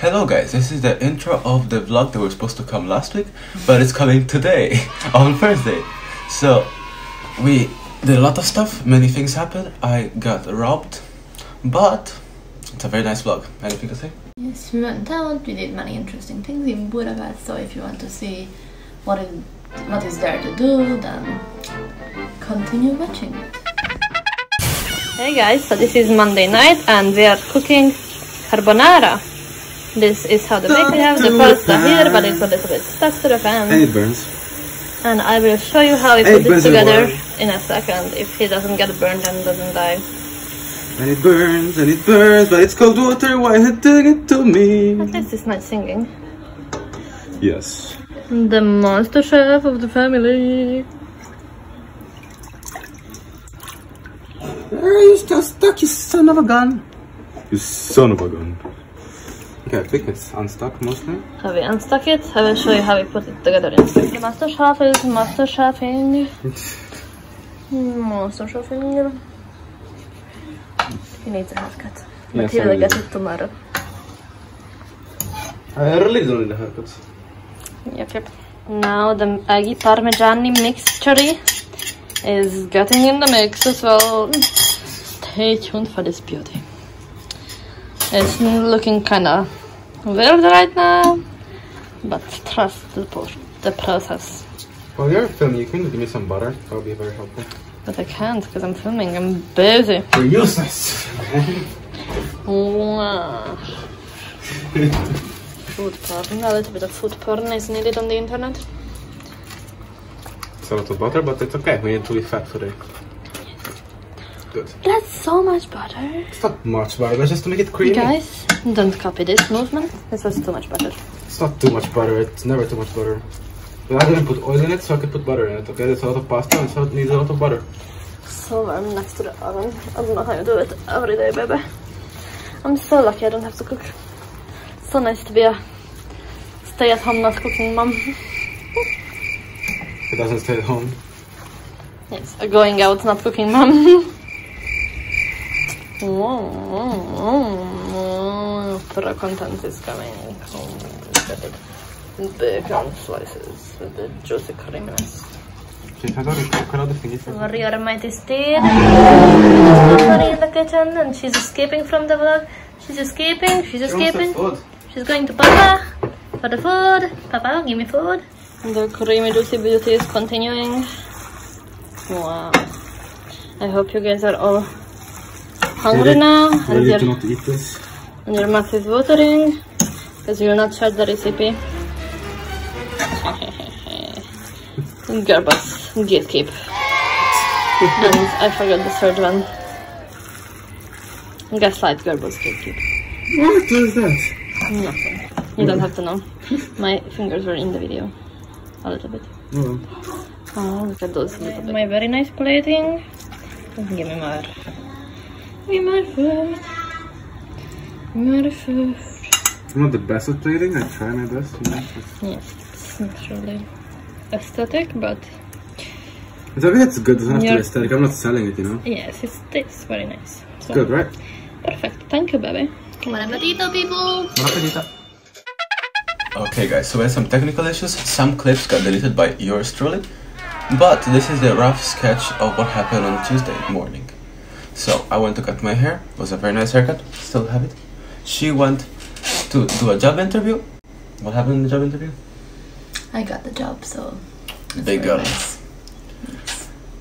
Hello guys, this is the intro of the vlog that was supposed to come last week, but it's coming today, on Thursday. So, we did a lot of stuff, many things happened, I got robbed, but it's a very nice vlog. Anything to say? Yes, we went out, we did many interesting things in Budapest, so if you want to see what is, what is there to do, then continue watching it. Hey guys, so this is Monday night and we are cooking carbonara. This is how the make we have the pasta here, but it's a little bit stuck to the pan. And it burns. And I will show you how we put in together in a second if he doesn't get burned and doesn't die. And it burns, and it burns, but it's cold water, why it doing it to me? At least it's not singing. Yes. The monster chef of the family. You still stuck, you son of a gun. You son of a gun. Okay, I think it's unstuck mostly. Have we unstuck it? I will show you how we put it together in. The master chef is master chefing. Hmm, master chefing. He needs a haircut. But Yes, he I will will. get it tomorrow. I really don't need a haircut. Yep, yep. Now the eggy parmigiani mixture is getting in the mix as well. Stay tuned for this beauty. It's looking kinda weird right now, but trust the, po- the process. While you're filming, you can give me some butter. That would be very helpful. But I can't because I'm filming. I'm busy. You're useless. Wow. food porn. A little bit of food porn is needed on the internet. It's a lot of butter, but it's okay. We need to be fat today. Good. That's so much butter. It's not much butter, but just to make it creamy. Guys, don't copy this movement. This was too much butter. It's not too much butter. It's never too much butter. But I didn't put oil in it, so I could put butter in it. Okay, there's a lot of pasta, and so it needs a lot of butter. So warm next to the oven. I don't know how you do it every day, baby. I'm so lucky I don't have to cook. So nice to be a stay-at-home not cooking mom. It doesn't stay at home. Yes, a going out not cooking mom. Pro content is coming. Bacon slices with the juicy creaminess. Can I cut out the thingy for Warrior steed. Somebody in the kitchen and she's escaping from the vlog. She's escaping. She's escaping. She's going to Papa for the food. Papa, give me food. And the creamy juicy beauty is continuing. Wow. I hope you guys are all hungry now and Ready your, not eat this? and your mouth is watering because you will not share the recipe. girlboss, gatekeep. and I forgot the third one. Gaslight, girlboss, gatekeep. What is that? Nothing. You don't have to know. My fingers were in the video. A little bit. Oh. Oh, look at those little bit. My very nice plating. Give me more. Give me more food. More food. I'm not the best at plating. I try my best. You know, it's- Yes, it's not really aesthetic, but It's I think it's good. It doesn't have to be aesthetic. I'm not selling it, you know. yes, it's, tastes very nice. So, Good, right? Perfect. Thank you, baby. Buon appetito, people. Okay guys, so we had some technical issues. Some clips got deleted by yours truly. But this is the rough sketch of what happened on Tuesday morning. So I went to cut my hair. It was a very nice haircut. Still have it. She went to do a job interview. What happened in the job interview? I got the job, so Big girl. nice.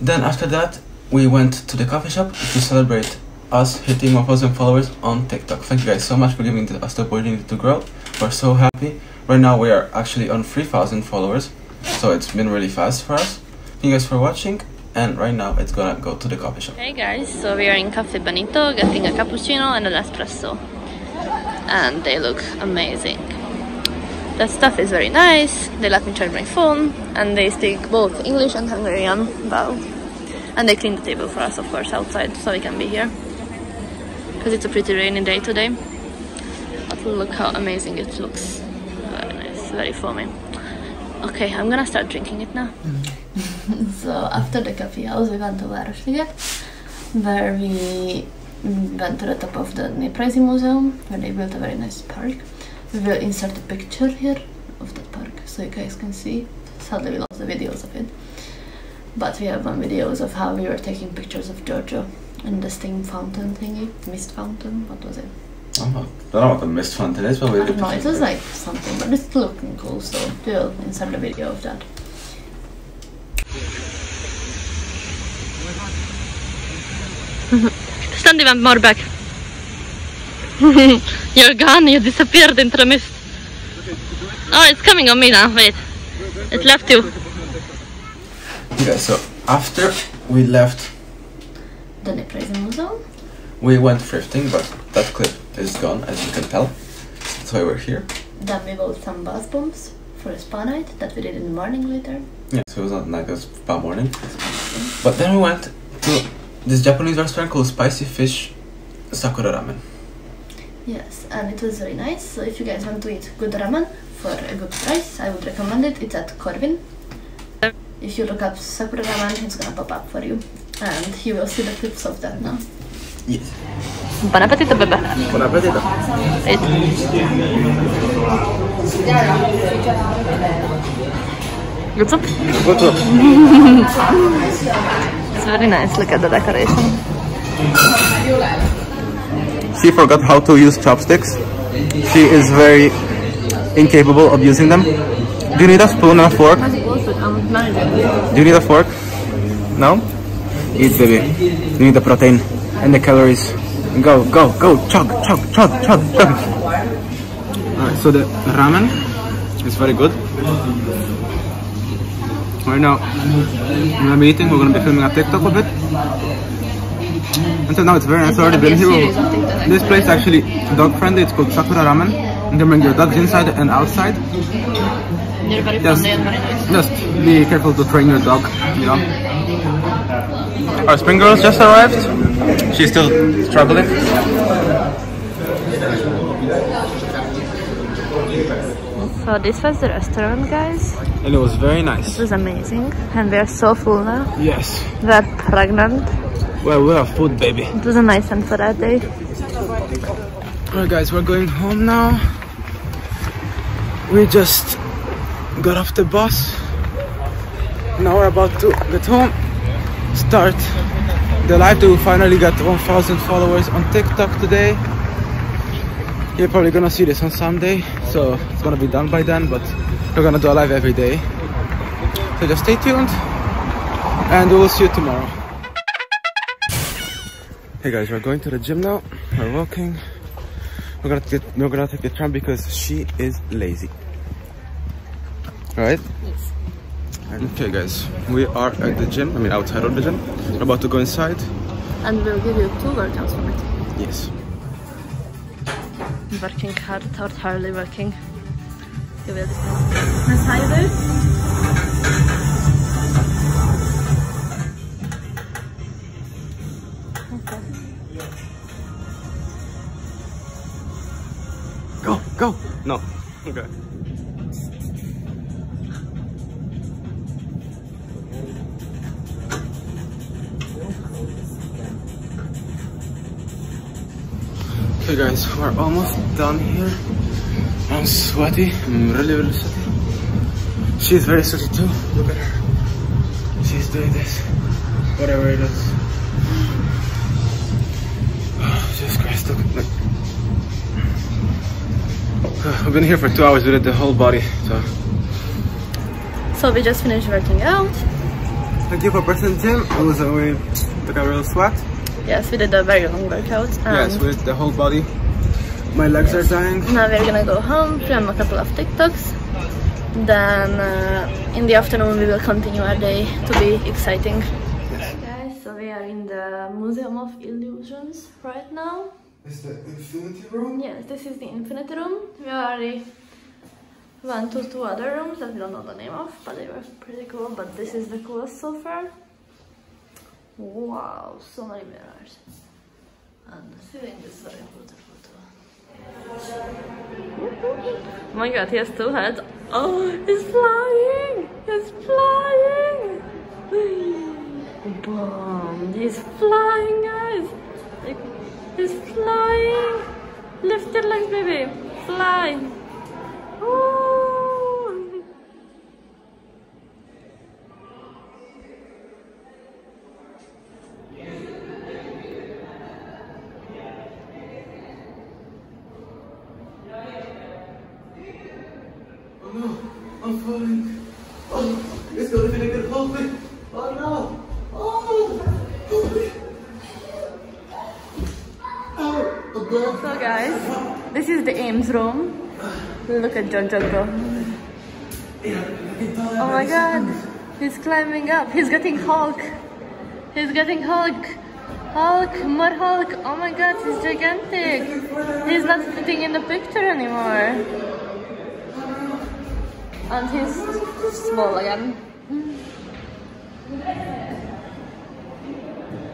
Then after that, we went to the coffee shop to celebrate us hitting 1,000 followers on TikTok. Thank you guys so much for giving the- us the opportunity to grow. We're so happy. Right now we are actually on 3,000 followers, so it's been really fast for us. Thank you guys for watching, and right now it's gonna go to the coffee shop. Hey guys, so we are in Cafe Benito getting a cappuccino and an espresso. And they look amazing. The stuff is very nice, they let me charge my phone, and they speak both English and Hungarian well. And they clean the table for us, of course, outside, so we can be here. Because it's a pretty rainy day today. But look how amazing it looks. Very nice, very foamy. Okay, I'm gonna start drinking it now. Mm-hmm. so after the coffee house, we went to Városliget, where we mm, went to the top of the Néprajzi Museum, where they built a very nice park. We will insert a picture here of the park so you guys can see. Sadly, we lost the videos of it. But we have one videos of how we were taking pictures of Giorgio and the steam fountain thingy, mist fountain. What was it? I don't know what the mist fountain is, but we I don't know. It was like something, but it's looking cool. So we'll insert a video of that. Stand even more back. You're gone. You disappeared into the mist. Oh, it's coming on me now. Wait, it left you. Okay, so after we left, The Néprajzi Museum. we went thrifting, but that clip is gone, as you can tell. That's why we're here. Then we bought some bath bombs for a spa night that we did in the morning later. Yeah, so it was not like a spa morning. But then we went to this Japanese restaurant called Spicy Fish Sakura Ramen. Yes, and it was very nice. So if you guys want to eat good ramen for a good price, I would recommend it. It's at Corvin. If you look up Sakura Ramen, it's gonna pop up for you. And you will see the clips of that now. Yes. Buon appetito, bebe. Buon appetito. Eat. Good soup? What's up? It's very nice. Look at the decoration. She forgot how to use chopsticks. She is very incapable of using them. Do you need a spoon and a fork? Do you need a fork? No? Eat, baby. You need the protein and the calories. Go, go, go. Chug, chug, chug, chug, chug. Alright, so the ramen is very good. Right now, be eating. We're gonna be filming a TikTok of it. Until now, it's very nice. Already been here. This place actually dog friendly. It's called Sakura Ramen. You can bring your dogs inside and outside. Nice. Just be careful to train your dog, you know. Our spring girls just arrived. She's still struggling. So this was the restaurant, guys. And it was very nice. It was amazing. And we are so full now. Yes. We are pregnant. Well, we are food, baby. It was a nice end for that day. Alright, guys, we're going home now. We just got off the bus. Now we're about to get home. Start the live. We finally got 1,000 followers on TikTok today. You're probably gonna see this on Sunday, so it's gonna be done by then. But we're gonna do a live every day. So just stay tuned, and we will see you tomorrow. Hey guys, we're going to the gym now. We're walking. We're gonna get we're gonna take the tram because she is lazy. right Yes. Okay guys, we are at the gym, I mean outside of the gym. We're about to go inside. And we'll give you two workouts for it. Yes. Working hard or hardly working. You will decide. Miss Hyder? Go, go! No. Okay. Okay guys, we're almost done here. I'm sweaty. I'm really, really sweaty. She's very sweaty too. Look at her. She's doing this. Whatever it is. Jesus Christ, look at like We've been here for two hours. We did the whole body. So So we just finished working out. thank you for pressing gym. It was a we took a real sweat. Yes, we did a very long workout. Yes, with the whole body. My legs are dying. now we're gonna go home, film a couple of TikToks. Then uh, in the afternoon we will continue our day to be exciting. Guys, so we are in the Museum of Illusions right now. Is the infinity room? Yes, this is the Infinity Room. We already went to two other rooms that we don't know the name of, but they were pretty cool. But this is the coolest so far. Wow, so many mirrors. And ceiling is very. Oh my god, he has two heads. Oh, he's flying! He's flying! Boom! He's flying, guys! He's flying! Lift your legs, baby! Fly! Oh no, I'm falling. Oh, it's gonna be a good hold me. Oh no. Oh. Oh. So guys, this is the Ames room. Look at John John bro. Oh my god, he's climbing up. He's getting Hulk. He's getting Hulk. Hulk, more Hulk. Oh my god, he's gigantic. He's not fitting in the picture anymore. And he's small again.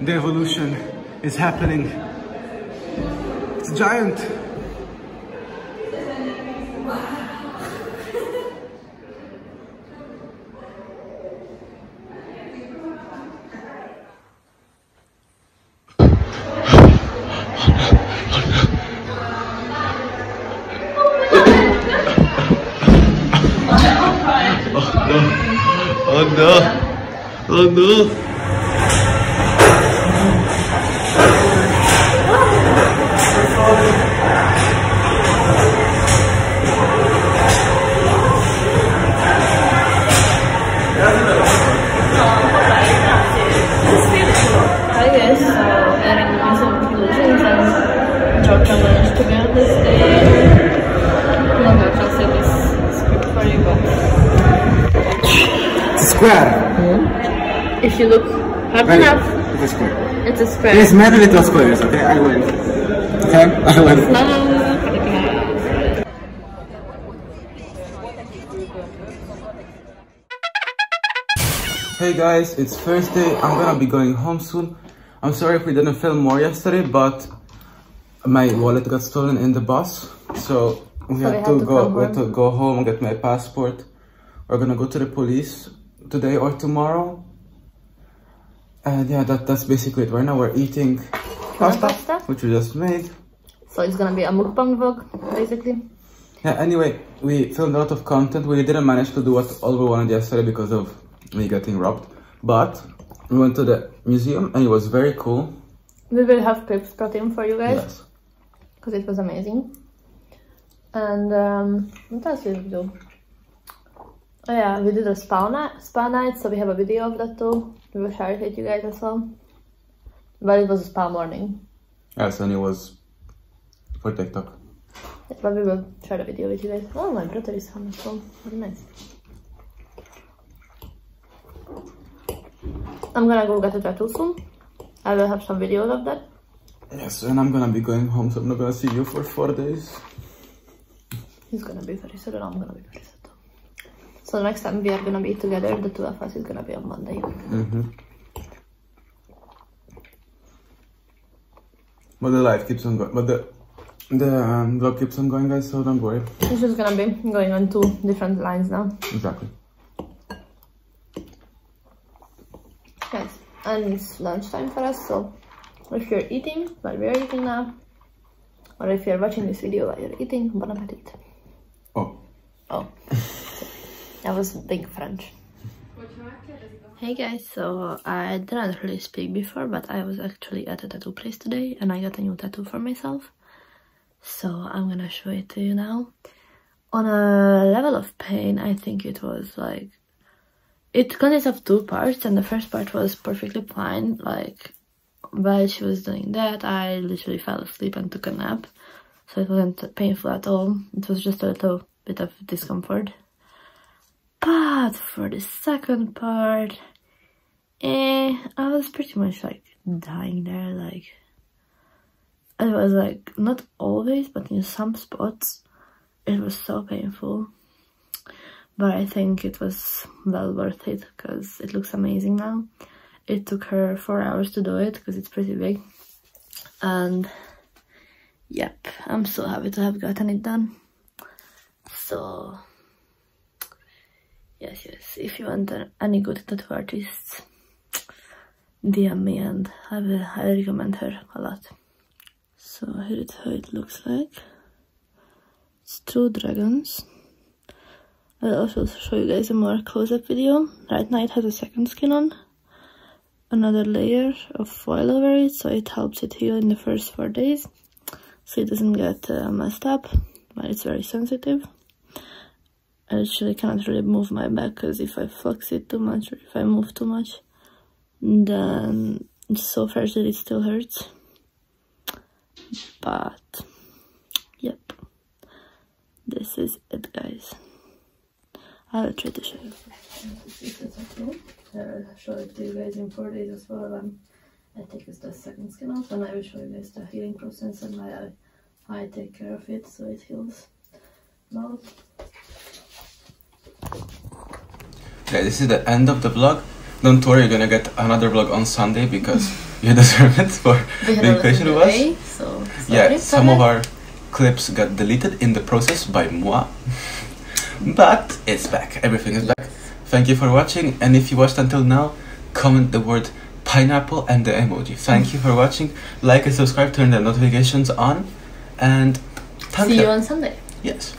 The evolution is happening. It's giant. Oh no! Hi guys, so if you look hard Right. enough, It's a square. it's a square. There's many little squares, okay? I win. Okay? I win. No. Hey guys, it's Thursday. I'm gonna be going home soon. I'm sorry if we didn't film more yesterday, but my wallet got stolen in the bus. So we So had we to had to go we had to home. go home and get my passport. We're gonna go to the police today or tomorrow. And yeah, that that's basically it. Right now we're eating pasta, pasta? which we just made. So it's gonna be a mukbang vlog, basically. Yeah, anyway, we filmed a lot of content. We didn't manage to do what all we wanted yesterday because of me getting robbed. But we went to the museum and it was very cool. We will have clips brought in for you guys Yes. because it was amazing. And um, what else did we do? Oh yeah, we did a spa night, spa night, so we have a video of that too. We will share it with you guys as well. But it was a spa morning. Yes, and it was for TikTok. But we will share the video with you guys. Oh, my brother is home as well. Very nice. I'm gonna go get a tattoo soon. I will have some videos of that. Yes, and I'm gonna be going home, so I'm not gonna see you for four days. He's gonna be very sad and I'm gonna be very sad. So the next time we are gonna be together, the two of us is gonna be on Monday. Mm-hmm. But the life keeps on going. But the the um, vlog keeps on going, guys. So don't worry. It's just gonna be going on two different lines now. Exactly. Yes. And it's lunchtime for us, so if you're eating while we're eating now, or if you're watching this video while you're eating, bon appetit. Oh, Oh, that was big French. Hey guys, so uh, I didn't really speak before, but I was actually at a tattoo place today and I got a new tattoo for myself. So I'm gonna show it to you now. On a level of pain, I think it was like it consists of two parts, and the first part was perfectly fine. Like while she was doing that, I literally fell asleep and took a nap, so it wasn't painful at all. It was just a little bit of discomfort. But for the second part, eh, I was pretty much like dying there. Like it was like not always, but in some spots, it was so painful but I think it was well worth it because it looks amazing now. It took her four hours to do it because it's pretty big. And yep, I'm so happy to have gotten it done. So yes, yes, if you want any good tattoo artists, DM me and I will, I recommend her a lot. So here is how it looks like. It's two dragons. I'll also show you guys a more close-up video. Right now it has a second skin on. Another layer of foil over it, so it helps it heal in the first four days. So it doesn't get uh, messed up, but it's very sensitive. I actually can't really move my back because if I flex it too much or if I move too much, then it's so fresh that it still hurts. But, yep, this is it, guys. I'll try to show you. I'll show it to you guys in four days as well. Um, I take the second skin off and I will show you guys the healing process and my I take care of it so it heals well. Okay, this is the end of the vlog. Don't worry, you're gonna get another vlog on Sunday because you deserve it for being patient with us. So Yeah, some of our clips got deleted in the process by moi. but it's back, everything is back. Thank you for watching, and if you watched until now, comment the word pineapple and the emoji. Thank you for watching. Like and subscribe, turn the notifications on, and See you on Sunday. Yes.